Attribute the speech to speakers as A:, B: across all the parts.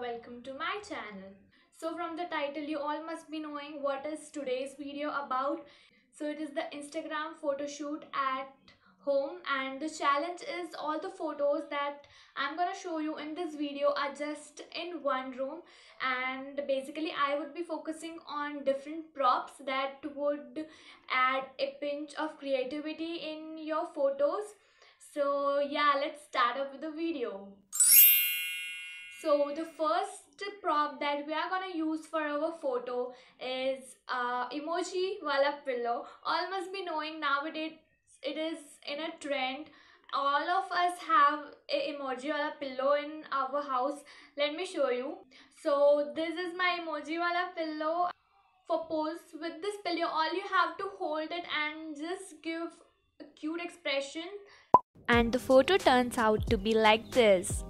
A: welcome to my channel. So from the title you all must be knowing what is today's video about. So it is the Instagram photo shoot at home and the challenge is all the photos that I'm gonna show you in this video are just in one room and basically I would be focusing on different props that would add a pinch of creativity in your photos so yeah let's start up with the video so the first prop that we are gonna use for our photo is uh, emoji wala pillow. All must be knowing nowadays it is in a trend. All of us have a emoji wala pillow in our house. Let me show you. So this is my emoji wala pillow for pose. With this pillow all you have to hold it and just give a cute expression.
B: And the photo turns out to be like this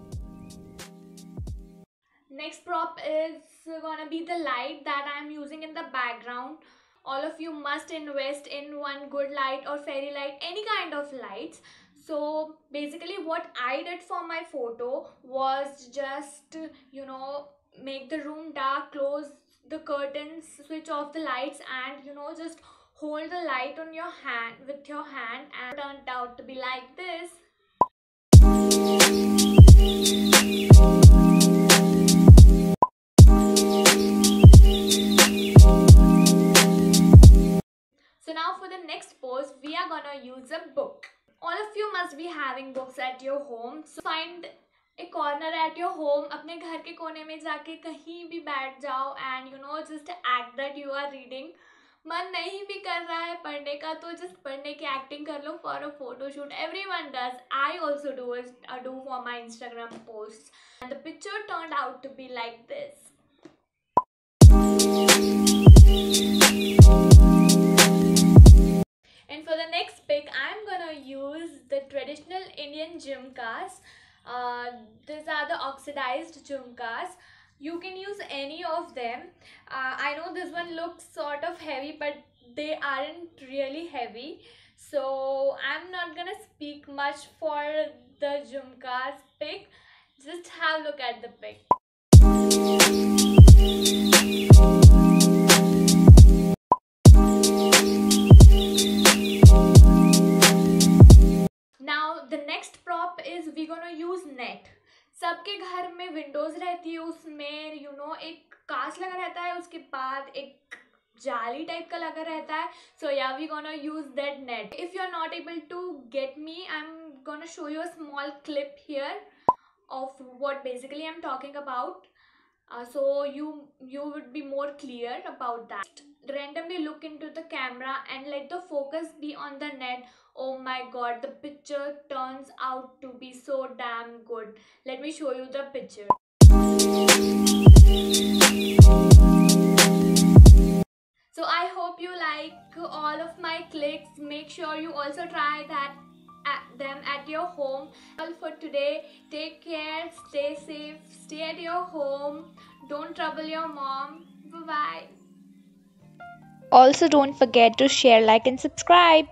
A: next prop is gonna be the light that i'm using in the background. All of you must invest in one good light or fairy light any kind of lights. So basically what i did for my photo was just you know make the room dark close the curtains switch off the lights and you know just hold the light on your hand with your hand and turned out to be like this are a book. All of you must be having books at your home. So find a corner at your home. अपने घर के कोने में जाके कहीं भी बैठ जाओ and, you know, just act that you are reading. मन नहीं भी कर रहा है पढ़ने का तो जस्ट पढ़ने की एक्टिंग कर लो for a photo shoot everyone does I also do do for my Instagram post and the picture turn out to be like this traditional Indian jhumkas. Uh, these are the oxidized jhumkas. You can use any of them. Uh, I know this one looks sort of heavy but they aren't really heavy. So I'm not gonna speak much for the jhumkas pick. Just have a look at the pic. Use net सबके घर में Windows रहती है उसमें you you no know, एक कांच लगा रहता है उसके बाद एक जाली टाइप का लगा रहता है। So yeah we gonna use that net if you are not able to get me I am gonna show you a small clip here of what basically I am talking about so you you would be more clear about that. Randomly look into the camera and let the focus be on the net. Oh my god the picture turns out to be so damn good. Let me show you the picture. So i hope you like all of my clicks. Make sure you also try that at them at your home. Well for today take care stay safe stay at your home. Don't trouble your mom. Bye bye
B: also don't forget to share like and subscribe